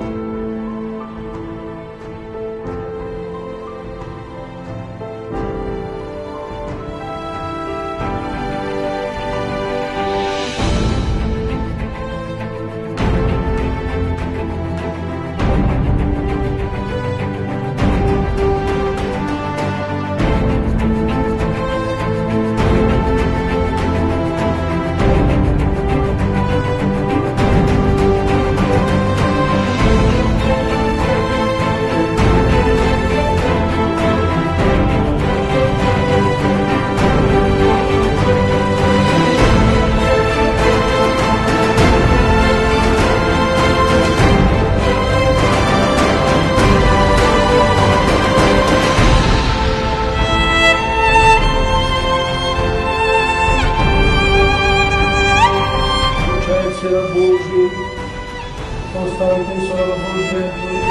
Bye. Pai, abençoa a voz